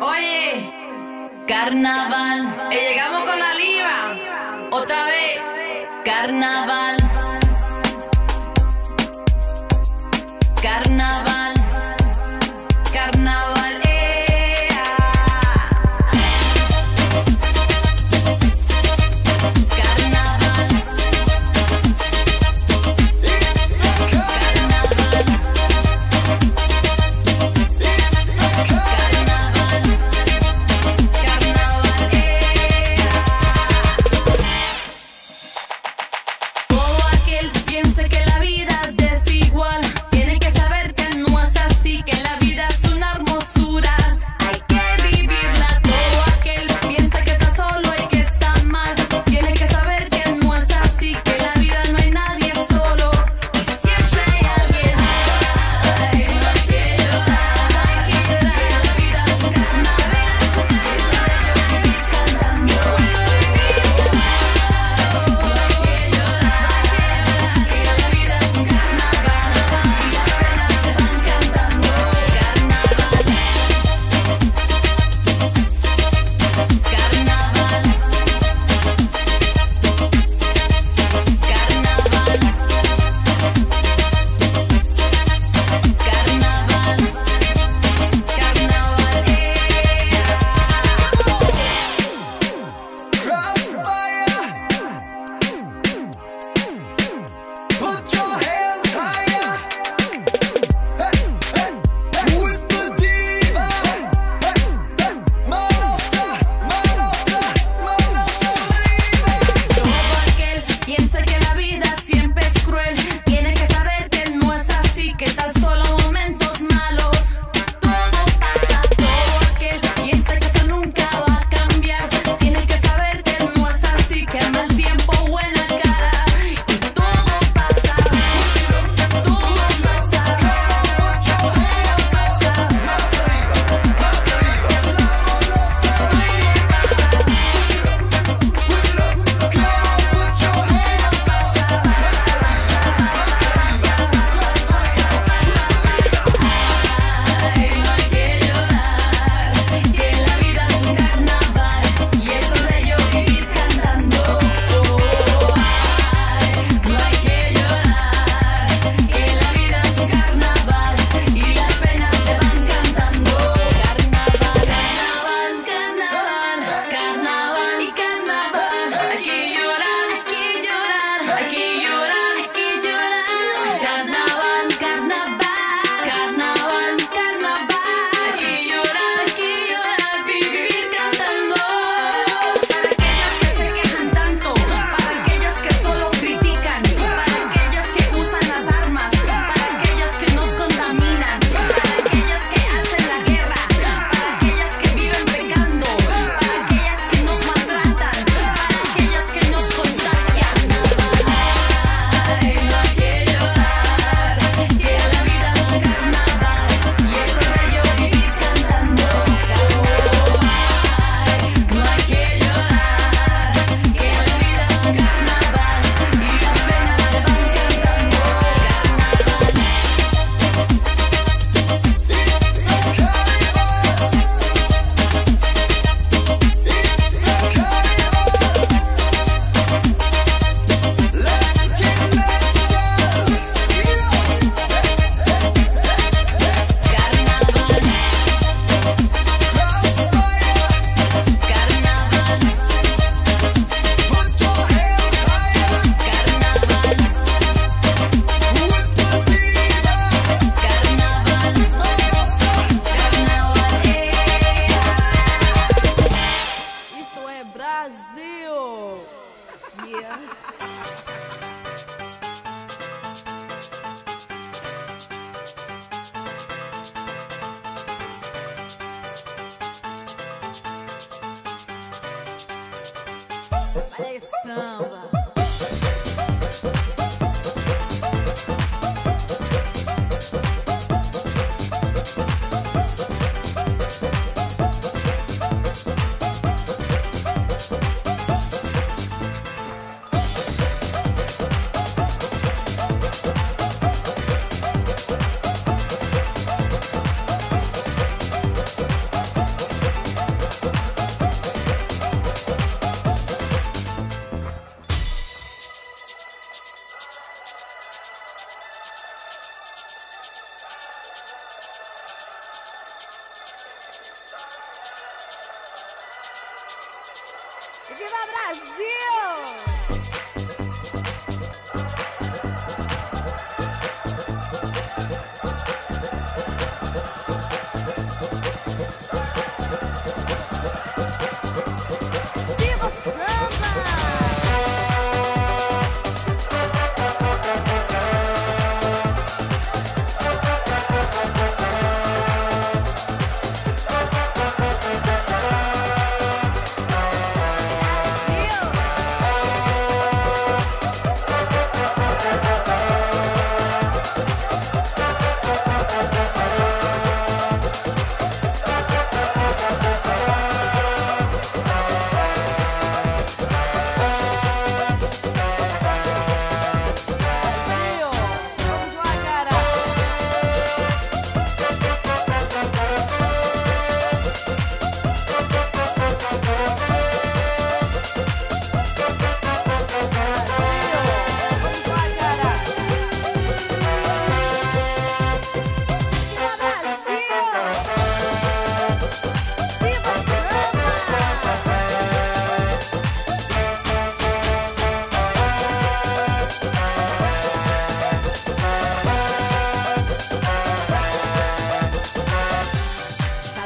Oye, carnaval. Y llegamos con la liva. Otra vez. Carnaval.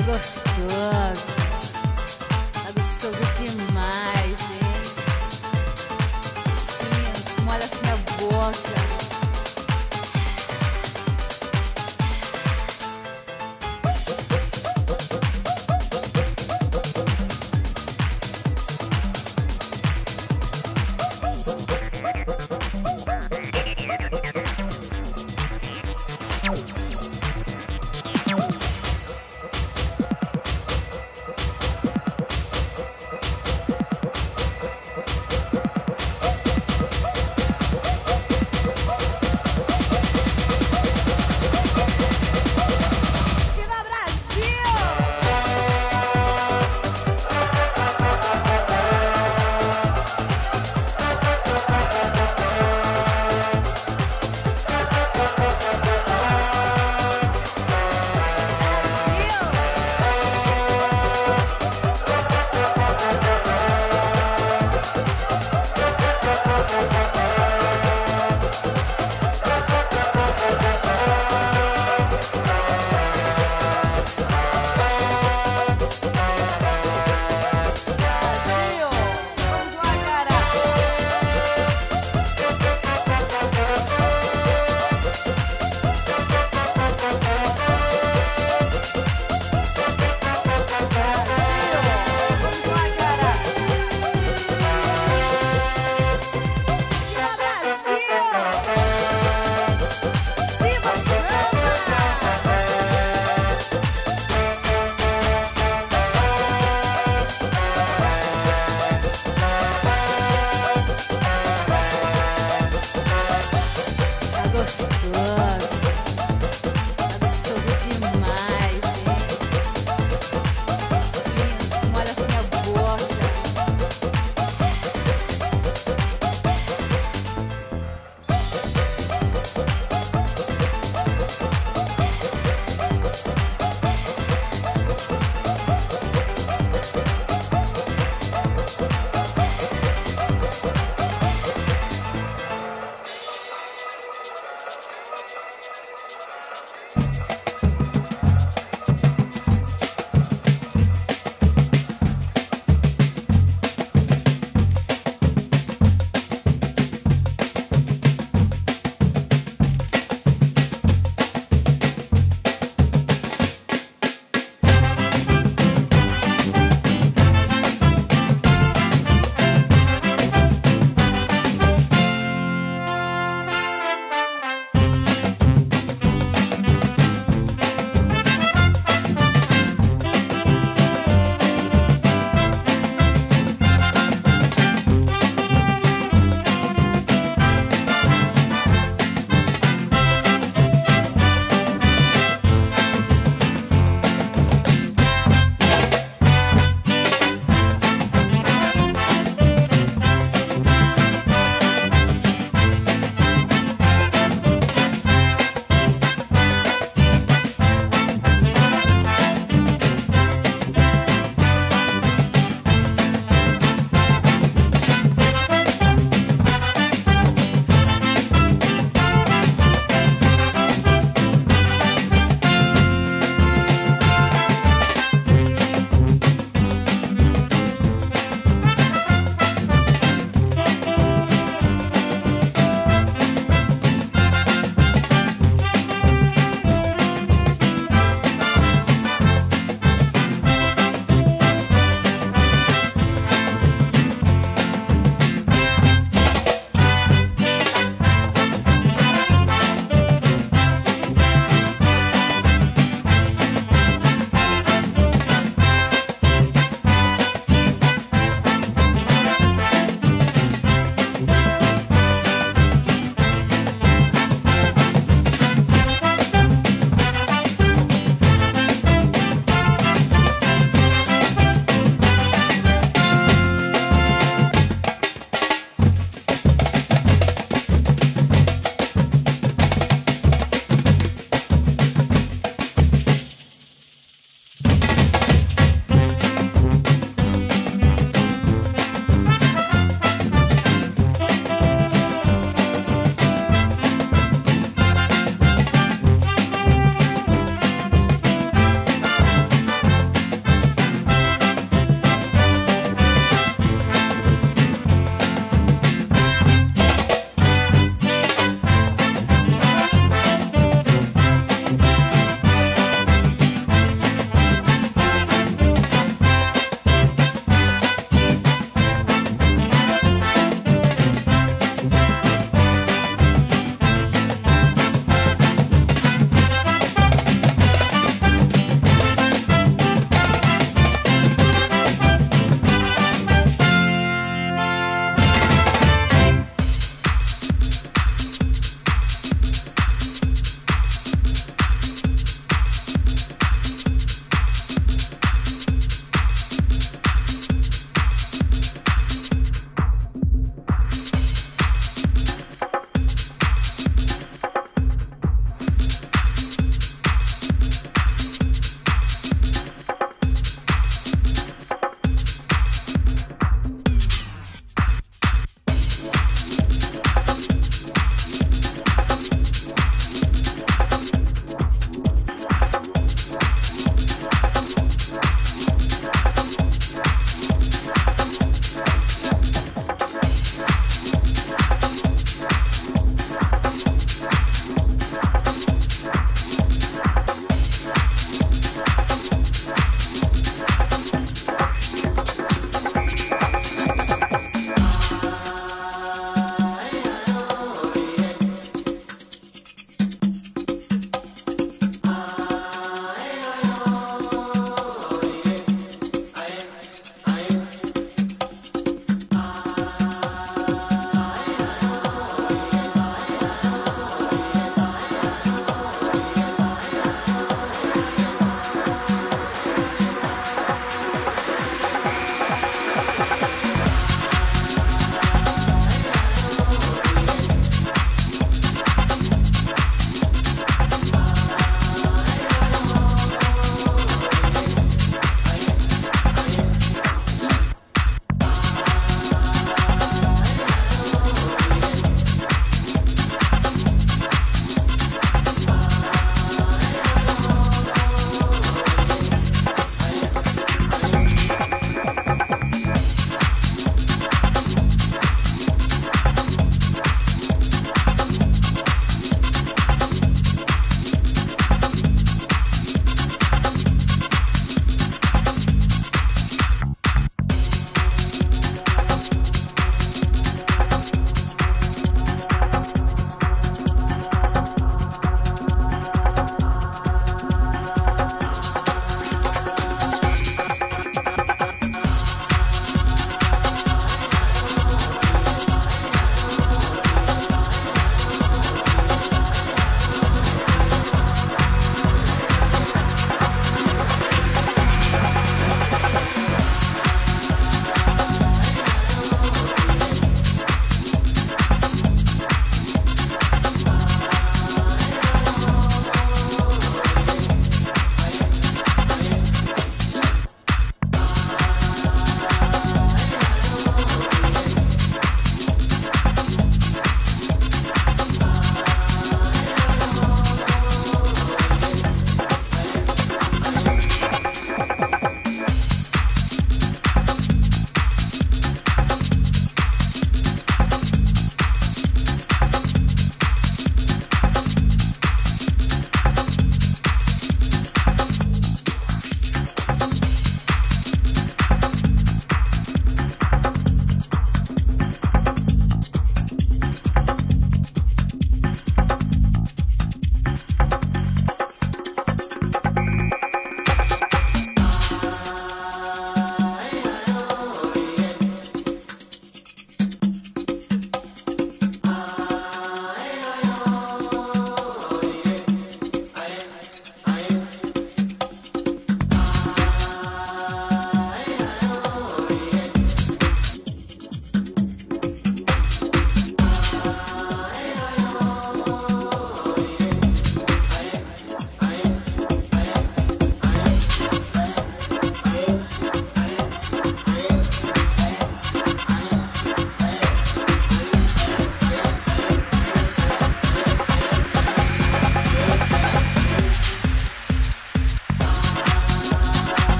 这个蛇